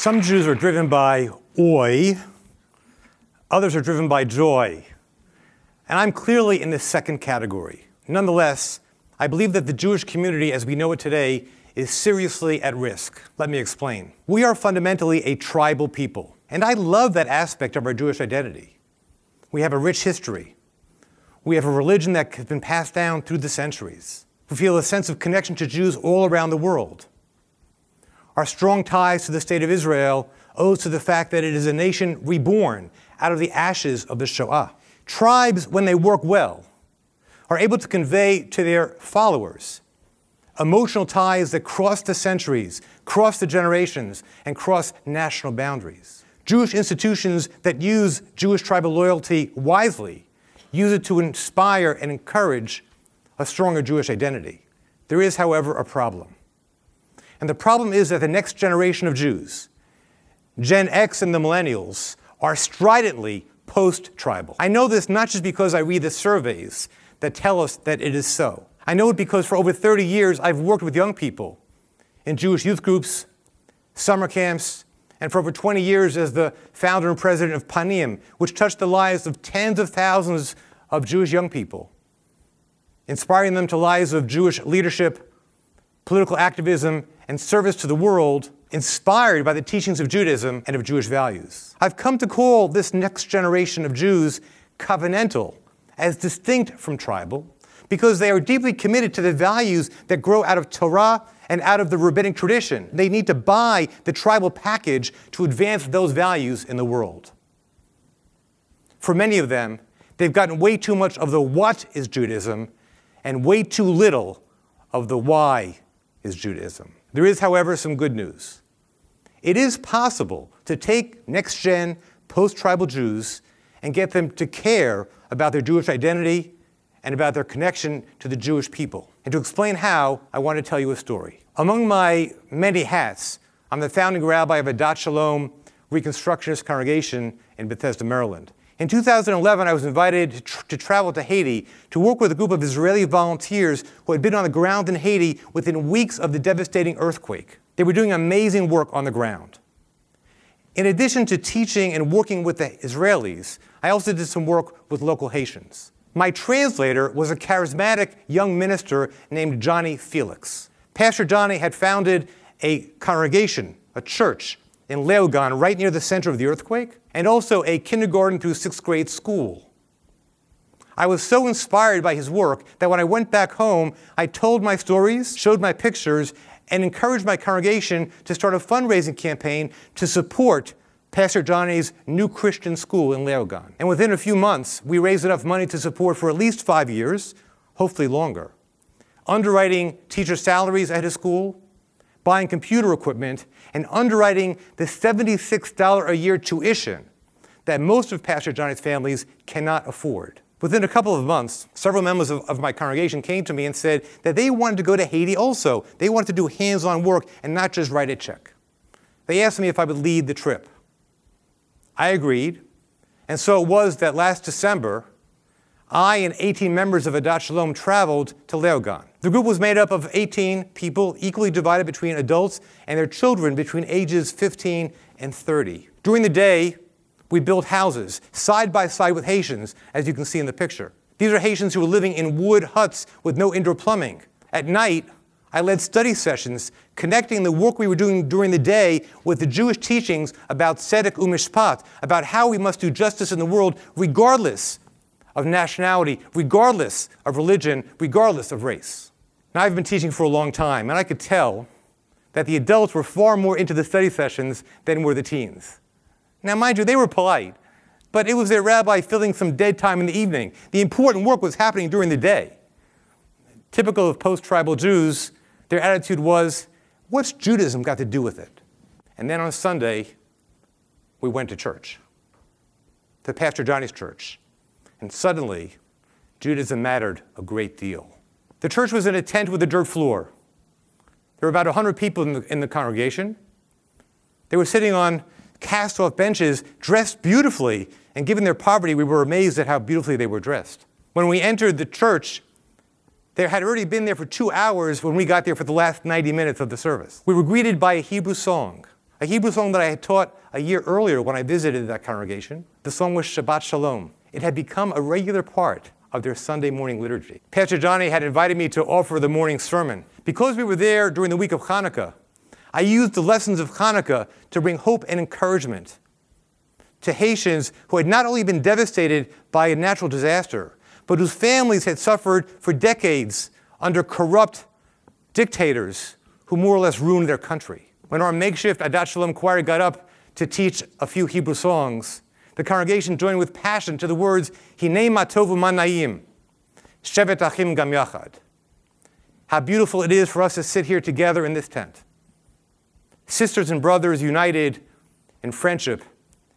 Some Jews are driven by oi, others are driven by joy. And I'm clearly in the second category. Nonetheless, I believe that the Jewish community as we know it today is seriously at risk. Let me explain. We are fundamentally a tribal people, and I love that aspect of our Jewish identity. We have a rich history. We have a religion that has been passed down through the centuries. We feel a sense of connection to Jews all around the world. Our strong ties to the state of Israel owes to the fact that it is a nation reborn out of the ashes of the Shoah. Tribes, when they work well, are able to convey to their followers emotional ties that cross the centuries, cross the generations, and cross national boundaries. Jewish institutions that use Jewish tribal loyalty wisely use it to inspire and encourage a stronger Jewish identity. There is, however, a problem. And the problem is that the next generation of Jews, Gen X and the millennials, are stridently post tribal. I know this not just because I read the surveys that tell us that it is so. I know it because for over 30 years I've worked with young people in Jewish youth groups, summer camps, and for over 20 years as the founder and president of Panim, which touched the lives of tens of thousands of Jewish young people, inspiring them to lives of Jewish leadership, political activism, and service to the world, inspired by the teachings of Judaism and of Jewish values. I've come to call this next generation of Jews covenantal, as distinct from tribal, because they are deeply committed to the values that grow out of Torah and out of the rabbinic tradition. They need to buy the tribal package to advance those values in the world. For many of them, they've gotten way too much of the what is Judaism and way too little of the why is Judaism. There is, however, some good news. It is possible to take next gen post tribal Jews and get them to care about their Jewish identity and about their connection to the Jewish people. And to explain how, I want to tell you a story. Among my many hats, I'm the founding rabbi of Adat Shalom Reconstructionist Congregation in Bethesda, Maryland. In 2011, I was invited to, tr to, travel to Haiti to work with a group of Israeli volunteers who had been on the ground in Haiti within weeks of the devastating earthquake. They were doing amazing work on the ground. In addition to teaching and working with the Israelis, I also did some work with local Haitians. My translator was a charismatic young minister named Johnny Felix. Pastor Johnny had founded a congregation, a church, in Léogâne, right near the center of the earthquake, and also a kindergarten through sixth grade school. I was so inspired by his work that when I went back home, I told my stories, showed my pictures, and encouraged my congregation to start a fundraising campaign to support Pastor Johnny's new Christian school in Léogâne. And within a few months, we raised enough money to support for at least five years, hopefully longer, underwriting teacher salaries at his school, buying computer equipment, and underwriting the $76 a year tuition that most of Pastor Johnny's families cannot afford. Within a couple of months, several members of, of, my congregation came to me and said that they wanted to go to Haiti also. They wanted to do hands on work and not just write a check. They asked me if I would lead the trip. I agreed. And so it was that last December, I and 18 members of Adat Shalom traveled to Léogâne. The group was made up of 18 people, equally divided between adults and their children between ages 15 and 30. During the day, we built houses side by side with Haitians, as you can see in the picture. These are Haitians who were living in wood huts with no indoor plumbing. At night, I led study sessions connecting the work we were doing during the day with the Jewish teachings about tzedek umishpat, about how we must do justice in the world regardless of nationality, regardless of religion, regardless of race. Now, I've been teaching for a long time, and I could tell that the adults were far more into the study sessions than were the teens. Now, mind you, they were polite, but it was their rabbi filling some dead time in the evening. The important work was happening during the day. Typical of post tribal Jews, their attitude was, what's Judaism got to do with it? And then on Sunday, we went to church, to Pastor Johnny's church. And suddenly, Judaism mattered a great deal. The church was in a tent with a dirt floor. There were about 100 people in the, in the congregation. They were sitting on cast off benches, dressed beautifully, and given their poverty, we were amazed at how beautifully they were dressed. When we entered the church, they had already been there for two hours when we got there for the last 90 minutes of the service. We were greeted by a Hebrew song, a Hebrew song that I had taught a year earlier when I visited that congregation. The song was Shabbat Shalom. It had become a regular part of their Sunday morning liturgy. Pastor Johnny had invited me to offer the morning sermon. Because we were there during the week of Hanukkah, I used the lessons of Hanukkah to bring hope and encouragement to Haitians who had not only been devastated by a natural disaster, but whose families had suffered for decades under corrupt dictators who more or less ruined their country. When our makeshift Adat Shalom choir got up to teach a few Hebrew songs, the congregation joined with passion to the words, Hinei matovu manayim, shevet achim gam yachad. How beautiful it is for us to sit here together in this tent. Sisters and brothers united in friendship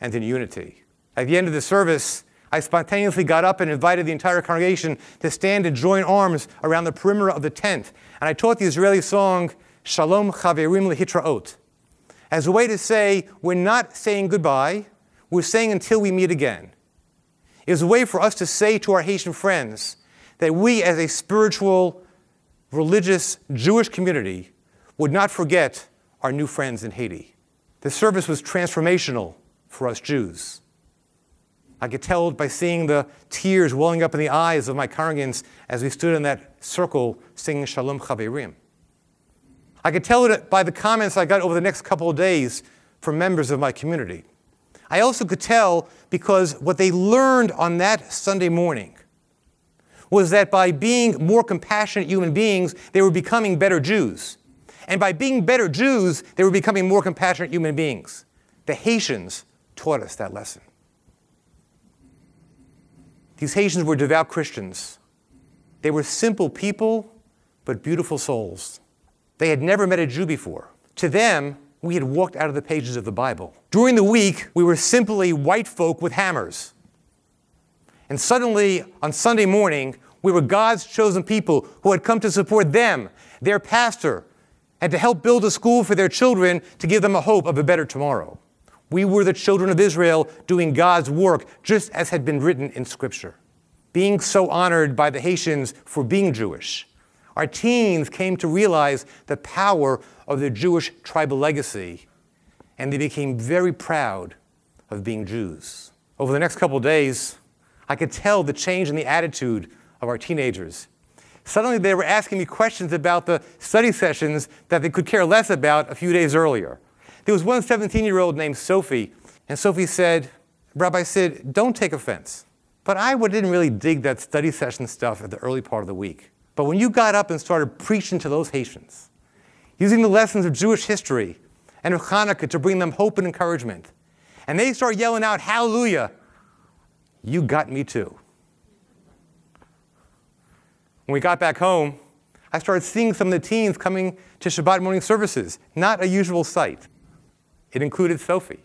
and in unity. At the end of the service, I spontaneously got up and invited the entire congregation to stand and join arms around the perimeter of the tent. And I taught the Israeli song, Shalom Chaverim Lehitraot, as a way to say, we're not saying goodbye, we're saying until we meet again. is a way for us to say to our Haitian friends that we, as a spiritual, religious, Jewish community, would not forget our new friends in Haiti. The service was transformational for us Jews. I could tell by seeing the tears welling up in the eyes of my congregants as we stood in that circle singing Shalom Chaverim. I could tell it by the comments I got over the next couple of days from members of my community. I also could tell because what they learned on that Sunday morning was that by being more compassionate human beings, they were becoming better Jews. And by being better Jews, they were becoming more compassionate human beings. The Haitians taught us that lesson. These Haitians were devout Christians. They were simple people, but beautiful souls. They had never met a Jew before. To them, we had walked out of the pages of the Bible. During the week, we were simply white folk with hammers. And suddenly, on Sunday morning, we were God's chosen people who had come to support them, their pastor, and to help build a school for their children to give them a hope of a better tomorrow. We were the children of Israel doing God's work, just as had been written in Scripture. Being so honored by the Haitians for being Jewish, our teens came to realize the power of their Jewish tribal legacy, and they became very proud of being Jews. Over the next couple days, I could tell the change in the attitude of our teenagers. Suddenly, they were asking me questions about the study sessions that they could care less about a few days earlier. There was one 17 year old named Sophie, and Sophie said, Rabbi Sid, don't take offense. But I didn't really dig that study session stuff at the early part of the week. But when you got up and started preaching to those Haitians, using the lessons of Jewish history and of Hanukkah to bring them hope and encouragement, and they start yelling out, Hallelujah, you got me too. When we got back home, I started seeing some of the teens coming to Shabbat morning services, not a usual sight. It included Sophie.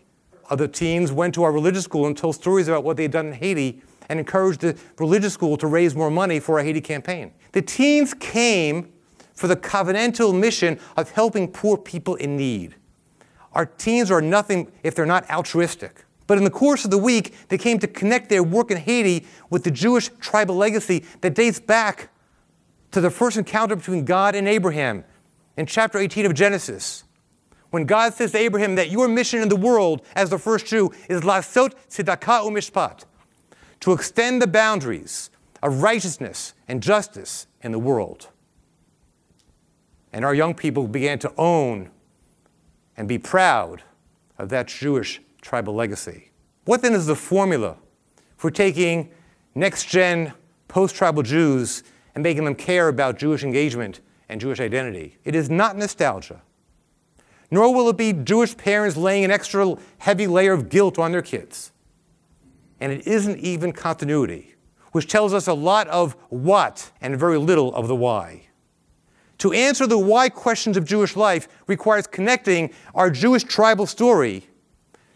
Other teens went to our religious school and told stories about what they'd done in Haiti and encouraged the religious school to raise more money for our Haiti campaign. The teens came for the covenantal mission of helping poor people in need. Our teens are nothing if they're not altruistic. But in the course of the week, they came to connect their work in Haiti with the Jewish tribal legacy that dates back to the first encounter between God and Abraham in chapter 18 of Genesis when God says to Abraham that your mission in the world as the first Jew is lasot tzedakah umishpat, to extend the boundaries of righteousness and justice in the world. And our young people began to own and be proud of that Jewish tribal legacy. What then is the formula for taking next gen post tribal Jews and making them care about Jewish engagement and Jewish identity? It is not nostalgia nor will it be Jewish parents laying an extra heavy layer of guilt on their kids. And it isn't even continuity, which tells us a lot of what and very little of the why. To answer the why questions of Jewish life requires connecting our Jewish tribal story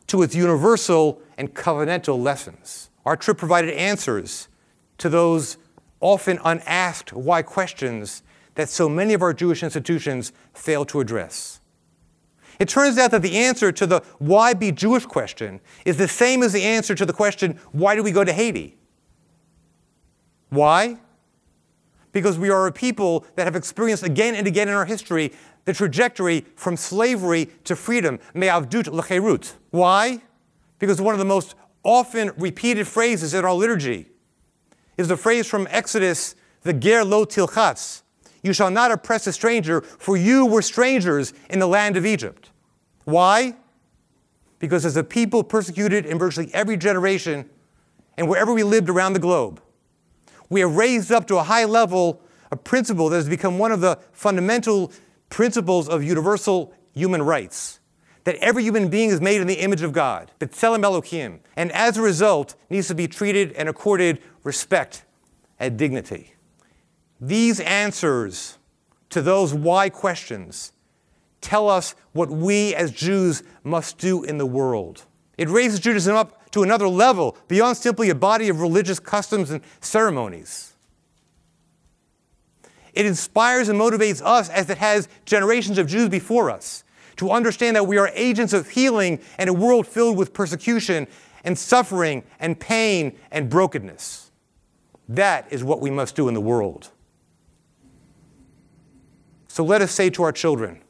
to its universal and covenantal lessons. Our trip provided answers to those often unasked why questions that so many of our Jewish institutions fail to address. It turns out that the answer to the why be Jewish question is the same as the answer to the question, why do we go to Haiti? Why? Because we are a people that have experienced again and again in our history the trajectory from slavery to freedom, me'avdut l'cherut. Why? Because one of the most often repeated phrases in our liturgy is the phrase from Exodus, v'ger lo tilchatz. You shall not oppress a stranger, for you were strangers in the land of Egypt. Why? Because as a people persecuted in virtually every generation and wherever we lived around the globe, we have raised up to a high level a principle that has become one of the fundamental principles of universal human rights. That every human being is made in the image of God, B'Tselem Elohim, and as a result needs to be treated and accorded respect and dignity. These answers to those why questions tell us what we as Jews must do in the world. It raises Judaism up to another level beyond simply a body of religious customs and ceremonies. It inspires and motivates us, as it has generations of Jews before us, to understand that we are agents of healing in a world filled with persecution and suffering and pain and brokenness. That is what we must do in the world. So let us say to our children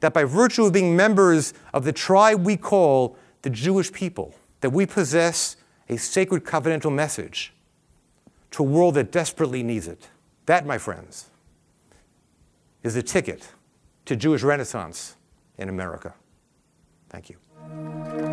that by virtue of being members of the tribe we call the Jewish people, that we possess a sacred covenantal message to a world that desperately needs it. That, my friends, is the ticket to Jewish Renaissance in America. Thank you.